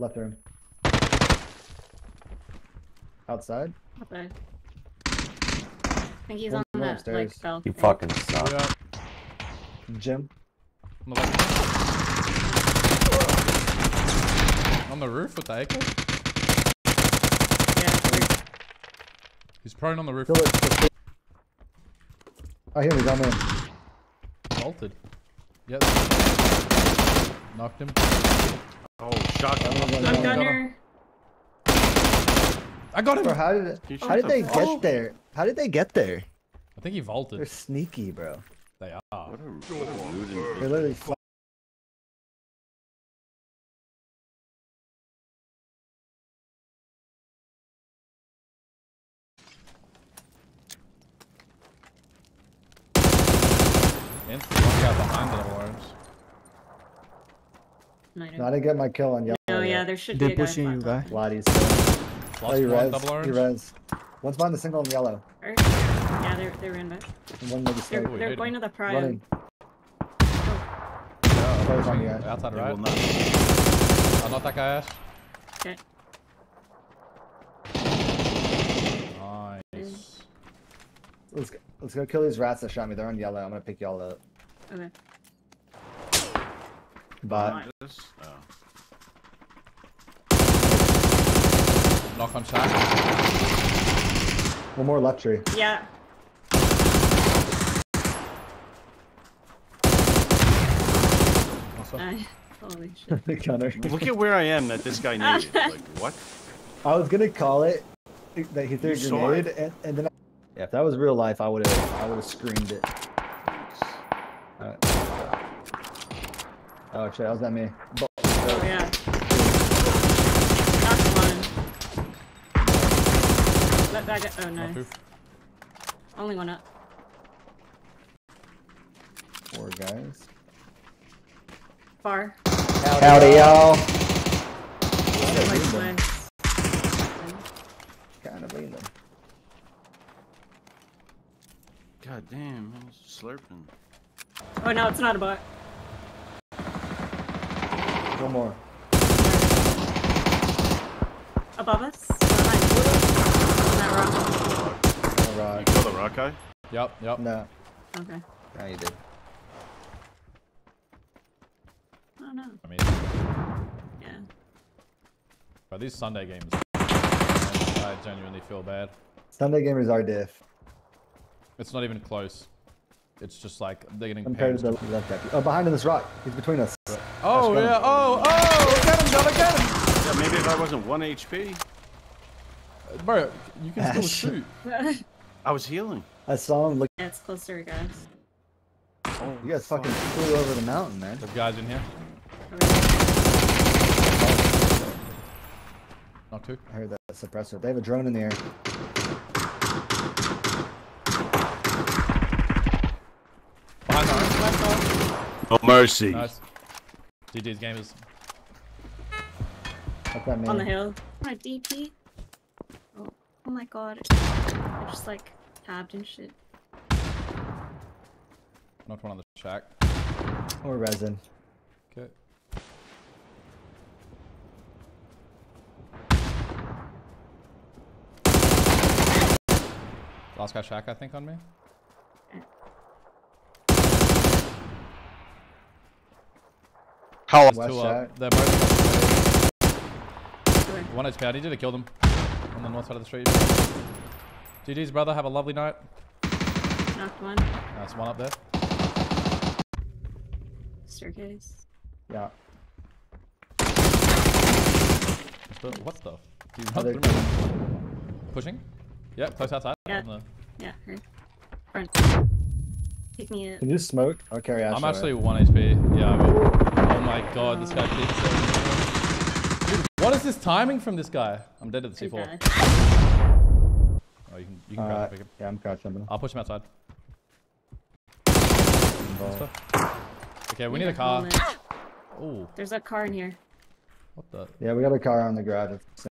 Left room. Outside? Okay. I think he's One on more that like upstairs. bell. You thing. fucking suck. Yeah. Gym? On the, on the roof with the AK? Yeah. He's prone on the roof. Kill it. I hear me, down there. Vaulted. Yep. Knocked him. Oh, shotgun. Down, down, I'm down, down. gunner. I got him! Bro, how did it, how did the they get up. there? How did they get there? I think he vaulted. They're sneaky, bro. They are. What a, what a rude They're literally fly- And one guy behind the double. No, I don't- didn't get my kill on yellow. Oh yeah, yet. there should They're a guy pushing you, flat top. guy. Lotties. Oh, you res. You res. One's behind the single on yellow. Yeah, they're they ran back. And one maybe They're, they're hit going to the prime. Running. Yeah, Both on the. Outside They right. will not. Oh, not that guy, Ash. Okay. Nice. Let's go, let's go kill these rats that shot me. They're on yellow. I'm gonna pick y'all up. Okay. But Oh. Knock on shack. one more left tree. Yeah. Also. Uh, holy shit. Gunner. Look at where I am that this guy needed. Like, what? I was gonna call it that he threw a You saw grenade, and, and then I, yeah, if that was real life, I would have I would have screamed it. Alright. Oh shit, that was at me. Bo- Oh yeah. Knocked one. Let that guy. Oh Knock nice. two. Only one up. Four guys. Far. Howdy, y'all. Kind of lean them. God damn, man. it's Slurping. Oh no, it's not a bot. One more. Above us. Behind. On that rock. Alright. Kill the rock guy? Yep, yep. No. Okay. No, you did. Oh no. I mean, Yeah. bro, these Sunday games. I genuinely feel bad. Sunday gamers are diff It's not even close. It's just like they're getting compared to paid. the left guy. Oh, behind in this rock. He's between us. Oh Let's go. yeah! Oh oh! Get him! Gotta get him! Yeah, maybe if I wasn't 1 HP, uh, Bro, you can still Ash. shoot. I was healing. I saw him look. Yeah, it's closer, guys. Oh, You guys fucking flew over the mountain, man. There's guys in here. Oh. Knock two. I heard that suppressor. They have a drone in the air. Behind the orange. No mercy. Nice. GG's gamers. What's that mean? On the hill. My DP. Oh, oh my god. I just like tabbed and shit. Knocked one on the shack. Or resin. Okay. Last guy shack, I think, on me. How There's West two up. They're both. One HP. I need you to kill them on the north side of the street. GG's brother. Have a lovely night. Knocked one. Nice one up there. Staircase. Yeah. But What the? He's Oh, not they're- Pushing. Yeah, close outside. Yeah. On the- Yeah, her. Front. Pick me up. Can you smoke? I'll carry Ash I'm away. actually 1 HP. Yeah, I will. Oh my god, this guy keeps it. Dude, what is this timing from this guy? I'm dead at the C4. Okay. Oh, you can, you can Uh, grab pick him. yeah, I'm crouching. him. I'll push him outside. Involved. Okay, we need a a car. helmet. Oh, There's a car in here. what the? Yeah, we got a car on the garage.